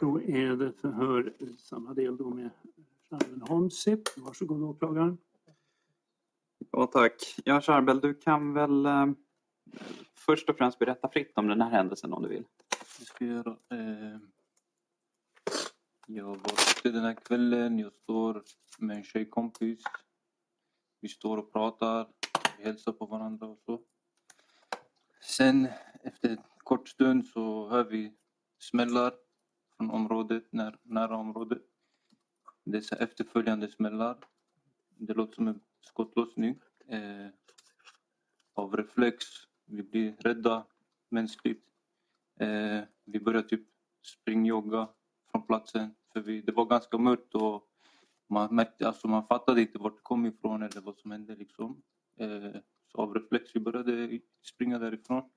Då är det förhör samma del då med Charbel Holmsip. Varsågod åklagaren. Ja, tack. Ja, Charbel, du kan väl eh, först och främst berätta fritt om den här händelsen om du vill. Det ska jag göra. Eh, jag var ute den här kvällen. Jag står med en tjejkompis. Vi står och pratar. Vi hälsar på varandra och så. Sen efter en kort stund så hör vi smällar från området, när, nära området. Det är efterföljande smällar. Det låter som en skottlossning. Eh, av reflex. Vi blir rädda mänskligt. Eh, vi börjar typ springjogga från platsen. För vi, det var ganska mörkt och man, märkte, alltså man fattade inte vart det kom ifrån eller vad som hände. Liksom. Eh, så av reflex vi började springa därifrån.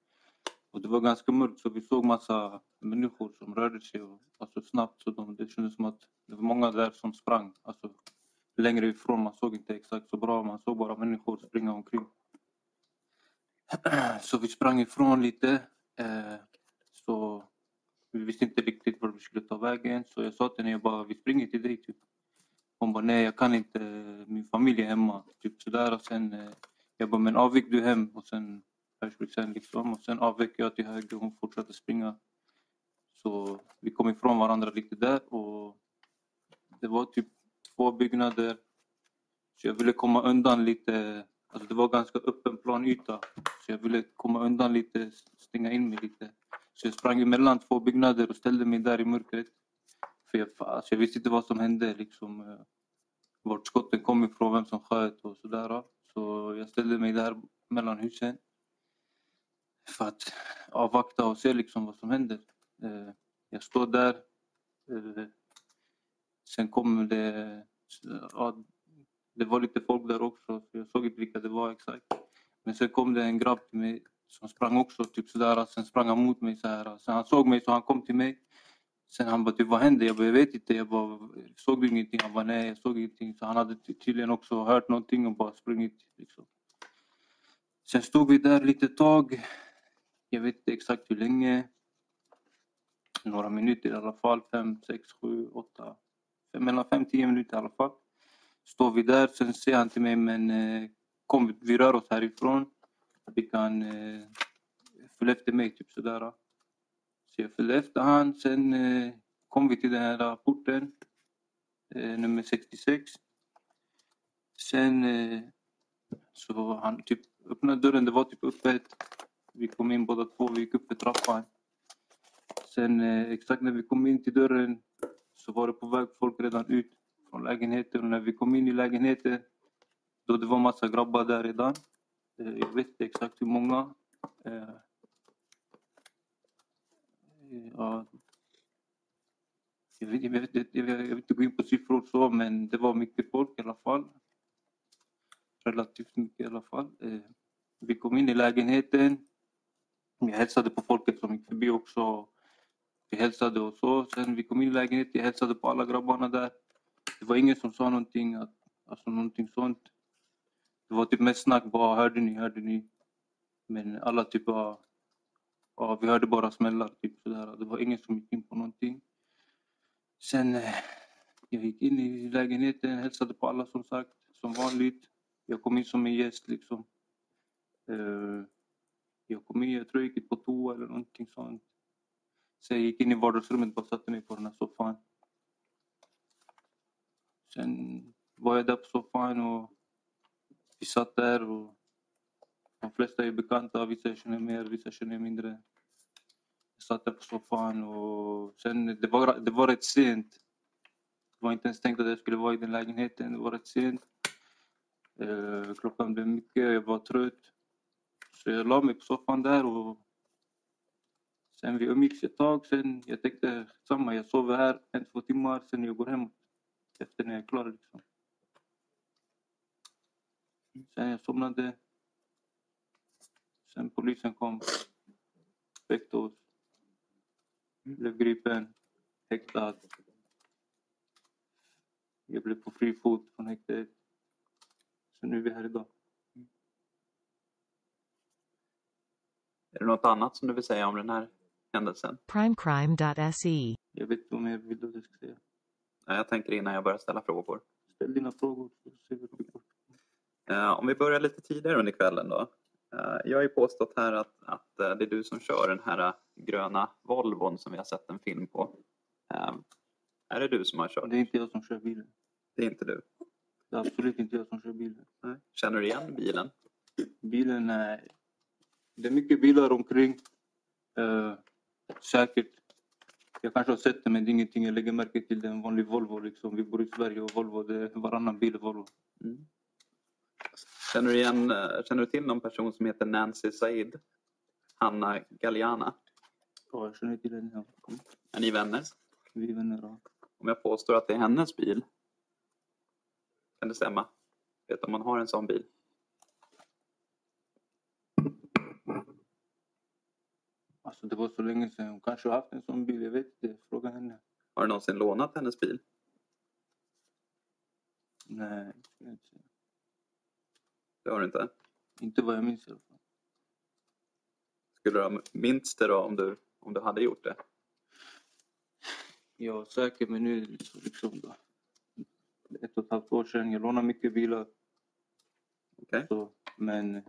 Och det var ganska mörkt så vi såg massa människor som rörde sig och, alltså snabbt. Så de, det kändes som att det var många där som sprang. Alltså, längre ifrån, man såg inte exakt så bra. Man såg bara människor springa omkring. Så vi sprang ifrån lite. Eh, så vi visste inte riktigt var vi skulle ta vägen. Så jag sa till henne, jag bara, vi springer till dig. Typ. Hon bara, nej jag kan inte, min familj är hemma. Typ sådär. Och sen, eh, jag bara, men avvik du hem och sen sen. Liksom. Och sen avvek jag till höger och hon fortsatte springa. Så vi kom ifrån varandra lite där. Och det var typ två byggnader. Så jag ville komma undan lite. Alltså det var ganska öppen planyta. Så jag ville komma undan lite, stänga in mig lite. Så jag sprang emellan två byggnader och ställde mig där i mörkret. För jag, alltså jag visste inte vad som hände. Liksom, eh, vart skotten kom ifrån, vem som sköt och sådär. Så jag ställde mig där mellan husen. För att avvakta och se liksom vad som händer. Eh, jag står där. Eh, sen kommer det... Ja, det var lite folk där också, så jag såg inte vilka det var exakt. Men sen kom det en grabb till mig som sprang också, typ sådär. Sen sprang han mot mig så här. Sen han såg mig så han kom till mig. Sen han bara, typ, vad hände? Jag bara, jag vet inte. Jag bara, såg du ingenting? Han bara, nej jag såg ingenting. Så han hade tydligen också hört någonting och bara sprungit. Liksom. Sen stod vi där lite tag. Jag vet inte exakt hur länge. Några minuter i alla fall. Fem, sex, sju, åtta. Mellan fem, tio minuter i alla fall. Står vi där. Sen säger han till mig, men eh, kom vi rör oss härifrån. Vi kan eh, följa efter mig, typ sådär. Så jag följde efter han. Sen eh, kom vi till den här porten. Eh, nummer 66. Sen eh, så han typ öppnade dörren. Det var typ öppet. Vi kom in båda två. Vi gick upp för trappan. Sen eh, exakt när vi kom in till dörren så var det på väg folk redan ut från lägenheten. Och när vi kom in i lägenheten då det var massa grabbar där redan. Eh, jag vet inte exakt hur många. Eh, eh ja, jag, vet, jag, vet, jag, jag vill inte gå in på siffror så, men det var mycket folk i alla fall. Relativt mycket i alla fall. Eh, vi kom in i lägenheten. Jag hälsade på folket som gick förbi också. Vi hälsade och så. Sen vi kom in i lägenheten, jag hälsade på alla grabbarna där. Det var ingen som sa någonting, att, alltså någonting sånt. Det var typ mest snack bara, hörde ni, hörde ni? Men alla typ bara, ja, vi hörde bara smällar. Typ sådär. Det var ingen som gick in på någonting. Sen eh, jag gick in i lägenheten, hälsade på alla som sagt, som vanligt. Jag kom in som en gäst liksom. Uh, jag kom in, jag tror jag gick på toa eller någonting sånt. Så jag gick in i vardagsrummet och satte mig på den här soffan. Sen var jag där på soffan och vi satt där och de flesta är bekanta, vissa känner mer, vissa känner mindre. Jag satt där på soffan och sen, det var, det var rätt sent. Det var inte ens tänkt att jag skulle vara i den lägenheten, det var rätt sent. Eh, klockan blev mycket, jag var trött. Så jag la mig på soffan där och sen vi umgicks ett tag. Sen jag tänkte samma, jag sover här en, två timmar, sen jag går hem efter när jag är klar. Liksom. Sen jag somnade. Sen polisen kom, väckte oss. Blev gripen, häktad. Jag blev på fri fot från häktet. Så nu är vi här idag. Är det något annat som du vill säga om den här händelsen? Primecrime.se Jag vet inte vad mer vill du att jag ska säga. Nej, Jag tänker innan jag börjar ställa frågor. Ställ dina frågor. Eh, Om vi börjar lite tidigare under kvällen då. Eh, Jag har ju påstått här att, att eh, det är du som kör den här gröna Volvon som vi har sett en film på. Eh, Är det du som har kört? Det är inte jag som kör bilen. Det är inte du? Det är absolut inte jag som kör bilen. Nej. Känner du igen bilen? Bilen är... Det är mycket bilar omkring. Eh, säkert. Jag kanske har sett det men det är ingenting jag lägger märke till. Det är en vanlig Volvo liksom. Vi bor i Sverige och Volvo, det är varannan bil är Volvo. Mm. Känner, du igen, eh, känner du till någon person som heter Nancy Said? Hanna Galliana? Ja, jag känner till. Ja. Är ni vänner? Vi är vänner. Ja. Om jag påstår att det är hennes bil, kan det stämma? Vet du om man har en sån bil? Alltså det var så länge sedan. Hon kanske har haft en sån bil. Jag vet inte. Fråga henne. Har du någonsin lånat hennes bil? Nej, det inte. Det har du inte? Inte vad jag minns i alla fall. Skulle du ha minst det då om du, om du hade gjort det? Ja, säkert. Men nu liksom då. Ett och ett halvt år sedan. Jag lånade mycket bilar. Okej. Så, men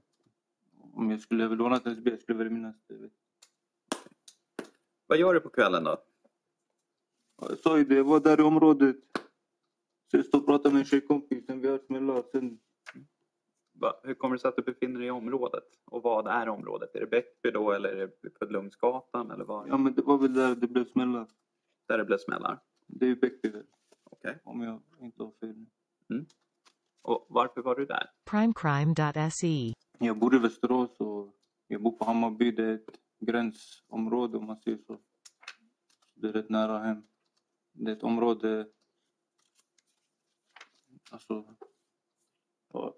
om jag skulle ha lånat hennes bil skulle jag väl minnas det. Vad gör du på kvällen då? Ja, Jag sa ju det, jag var där i området. Så jag stod och pratade med en tjejkompis, sen vi har smällar. Sen, Va, hur kommer det sig att du befinner dig i området? Och vad är området? Är det Bäckby då eller är det på Lugnsgatan eller vad? ja men det var väl där det blev smällar. Där det blev smällar? Det är ju Bäckby väl, Okej. om jag inte har fel. Och varför var du där? primecrime.se. Jag bor i Västerås och jag bor på Hammarby. Det är ett gränsområde om man säger så. Det är rätt nära hem. Det är ett område... Alltså... Ja,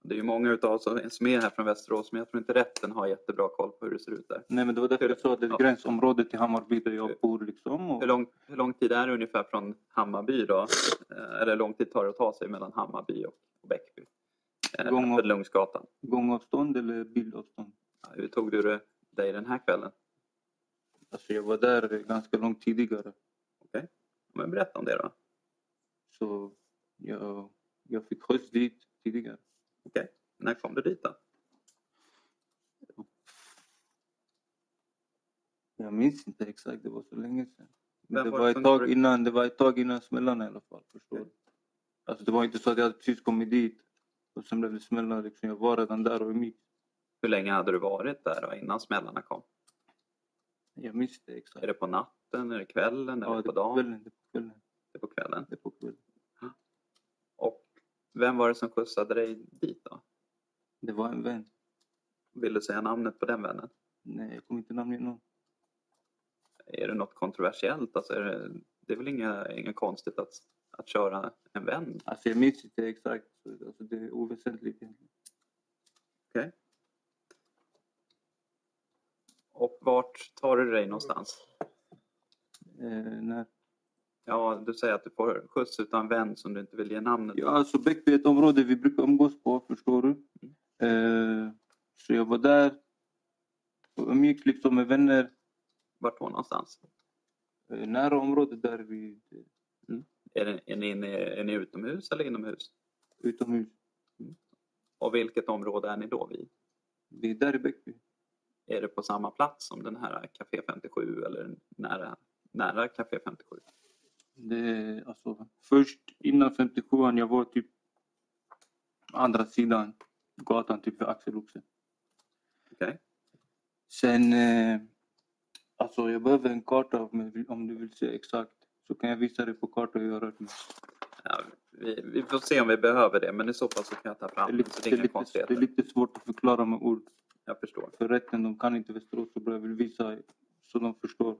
Det är ju många utav oss som är här från Västerås men jag tror inte rätten har jättebra koll på hur det ser ut där. nej men det var därför jag sa att det är ett gränsområde till Hammarby där jag bor liksom. Och, Hur lång, hur lång tid är det ungefär från Hammarby då? Eh, Eller hur lång tid tar det att ta sig mellan Hammarby och Bäckby? Eh, gångavstånd eller bilavstånd. Hur tog du det- dig den här kvällen? Alltså jag var där ganska långt tidigare. Men berätta om det då. Så jag, jag fick skjuts dit tidigare. När kom du dit då? Jag minns inte exakt, det var så länge sedan. Men det var var, ett tag gjorde- innan, det var ett tag innan smällarna i alla fall. Förstår Okej. du? Alltså det var inte så att jag precis kommit dit och sen blev det smällar. Liksom. Jag var redan där och gick. Hur länge hade du varit där då, innan smällarna kom? Jag minns det exakt. Är det på natten, är det kvällen, ja, det på dagen? kvällen. Det är på kvällen. Det är på kvällen. Det är på kvällen. Och vem var det som skjutsade dig dit då? Det var en vän. Vill du säga namnet på den vännen? Nej, jag kommer inte namnge någon. Är det något kontroversiellt? Alltså är det, det är väl inga, inga konstigt att, att köra en vän? Alltså jag minns inte exakt. så- Alltså, det är oväsentligt egentligen. Och vart tar du dig någonstans? Eh, när Ja, du säger att du får skjuts utan vän som du inte vill ge namnet. Ja, alltså Bäckby är ett område vi brukar umgås på, förstår du. Eh, så jag var där och umgicks liksom med vänner Vart då någonstans? eh, nära området där vi Är, det, är, ni, är ni utomhus eller inomhus? utomhus. Och vilket område är ni då vid? Vi är där i Bäckby. Är det på samma plats som den här Café 57 eller nära, nära Café 57? Det är alltså först innan 57an, jag var typ andra sidan gatan, typ vid Axeloxen. Okej. Sen, eh, alltså jag behöver en karta om, om du vill se exakt. Så kan jag visa dig på kartan jag har rört mig. Ja, vi, vi får se om vi behöver det, men i så fall så kan jag ta Det fram är det. lite, Så det är är lite, det är lite svårt att förklara med ord. Jag förstår. För rätten, de kan inte Västerås så bra. Jag vill visa så de förstår.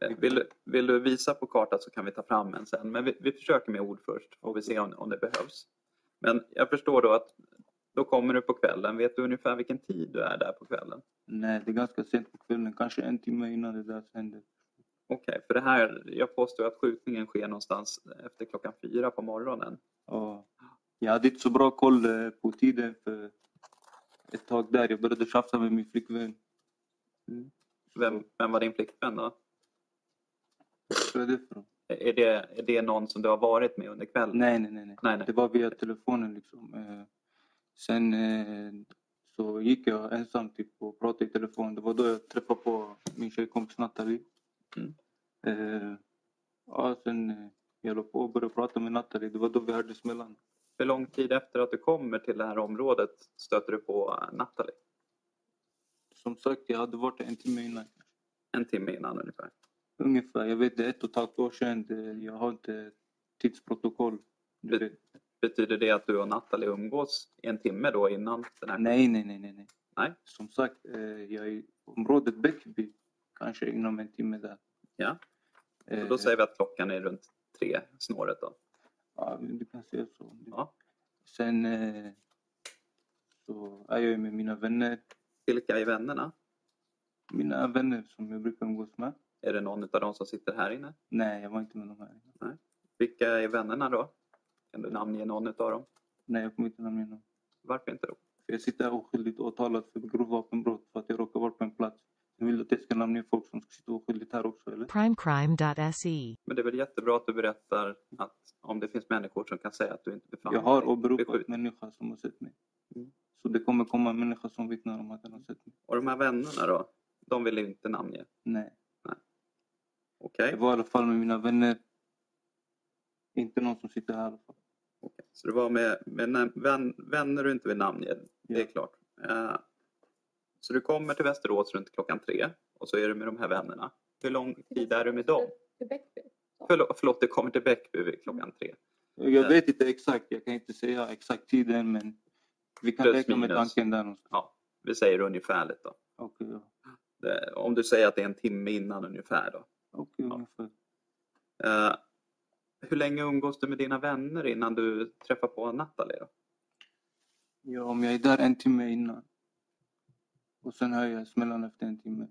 Eh, Vill, vill du visa på kartan så kan vi ta fram en sen. Men vi, vi försöker med ord först, får vi se om, om det behövs. Men jag förstår då att då kommer du på kvällen. Vet du ungefär vilken tid du är där på kvällen? Nej, det är ganska sent på kvällen. Kanske en timme innan det där händer. Okej, för det här, jag påstår att skjutningen sker någonstans efter klockan fyra på morgonen. Ja. Jag hade inte så bra koll eh, på tiden för ett tag där. Jag började tjafsa med min flickvän. Vem, vem var din flickvän då? Vad är det för något? Är det, är det någon som du har varit med under kvällen? Nej, nej, nej, nej. Nej, nej. Det var via telefonen liksom. Eh, Sen eh, så gick jag ensam typ och pratade i telefon. Det var då jag träffade på min tjejkompis Nathalie. Mm. Eh, Ja, sen eh, jag la på och började prata med Nathalie. Det var då vi hörde smällarna. Hur lång tid efter att du kommer till det här området stöter du på Nathalie? Som sagt, jag hade varit en timme innan. En timme innan ungefär. Ungefär. Jag vet det är ett och ett halvt år sedan. Jag har inte tidsprotokoll. Vet. Betyder det att du och Nathalie umgås en timme då innan den här? Nej, nej, nej, nej, nej. Nej. Som sagt, eh, jag är i området Bäckby. Kanske inom en timme där. Ja. Så Eh, då säger vi att klockan är runt tre snåret då. Ja, du kan säga så. Ja. Sen eh, så är jag ju med mina vänner. Vilka är vännerna? Mina vänner som jag brukar umgås med. Är det någon av dem som sitter här inne? Nej, jag var inte med de här. Vilka är vännerna då? Kan du namnge någon av dem? Nej, jag kommer inte namnge någon. Varför inte då? För jag sitter oskyldigt åtalad för grovt vapenbrott för att jag råkar vara på en plats. Jag vill att jag ska namnge folk som ska sitta oskyldigt här också, eller? Primecrime.se. Men det är väl jättebra att du berättar att om det finns människor som kan säga att du inte befann Jag har dig åberopat människor som har sett mig. Mm. Så det kommer komma en människa som vittnar om att han har sett mig. Och de här vännerna då? De vill inte namnge? Nej. Okej. Jag var i alla fall med mina vänner. Inte någon som sitter här i alla fall. Okej. Så du var med, med vän, vänner du inte vill namnge? Det är Ja. klart. Eh, så du kommer till Västerås runt klockan tre och så är du med de här vännerna. Hur lång tid är du med dem? Till Bäckby. Förlåt, förlåt du kommer till Bäckby vid klockan tre. Jag Ja. vet inte exakt, jag kan inte säga exakt tiden men vi kan Plus leka med minus. tanken där någonstans. Ja, vi säger ungefärligt då. Okej, ja. Det, om du säger att det är en timme innan ungefär då. Okej, Ja. ungefär. Eh, hur länge umgås du med dina vänner innan du träffar på Nathalie? Då? Ja, om jag är där en timme innan och sen hör jag smällan efter en timme.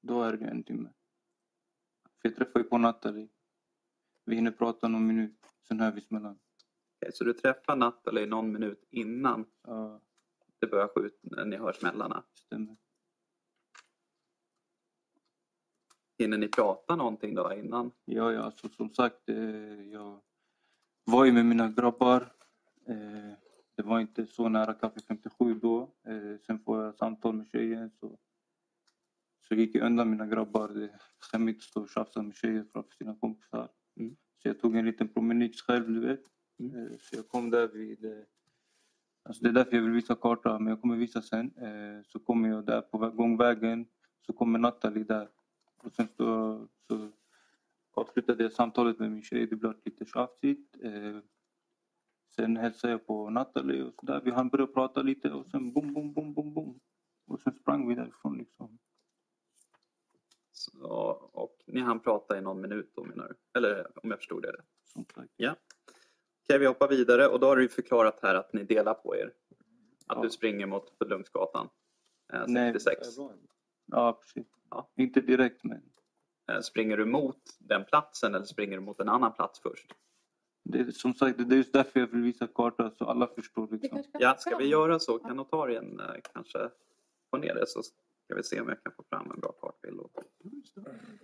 Då är det en timme. För jag träffar ju på Nathalie. Vi hinner prata någon minut, sen hör vi smällan. Okej, så du träffar Nathalie någon minut innan Ja, det börjar skjuta, när ni hör smällarna. stämmer. Hinner ni prata någonting då innan? Ja, ja, alltså som sagt, eh, jag var ju med mina grabbar. Eh, det var inte så nära Café 57 då. Eh, sen får jag samtal med tjejen så, så gick jag undan mina grabbar. Det är skämmigt att stå och tjafsa med tjejer framför sina kompisar. Mm. Så jag tog en liten promenad själv, du vet. Mm. Eh, så jag kom där vid... Eh, alltså det är därför jag vill visa kartan, men jag kommer visa sen. Så kommer jag där på vä- gångvägen, så kommer Nathalie där. Och sen så, så avslutade jag samtalet med min tjej. Det blev lite tjafsigt. Sen hälsade jag på Nathalie och sådär. Vi hann börja prata lite och sen bom, bom, bom, bom, bom. Och sen sprang vi därifrån liksom. Så, och ni hann prata i någon minut då menar du? Eller om jag förstod det rätt. Som sagt. Okej, vi hoppar vidare och då har du förklarat här att ni delar på er. Att Ja. du springer mot Lungsgatan eh, Nej, 66. Ja, precis. Ja. Inte direkt men Eh, Springer du mot den platsen eller springer du mot en annan plats först? Det är, som sagt det är just därför jag vill visa kartan så alla förstår liksom. Ja, ska vi göra så? Kan notarien eh, kanske få ner det så ska vi se om jag kan få fram en bra kartbild.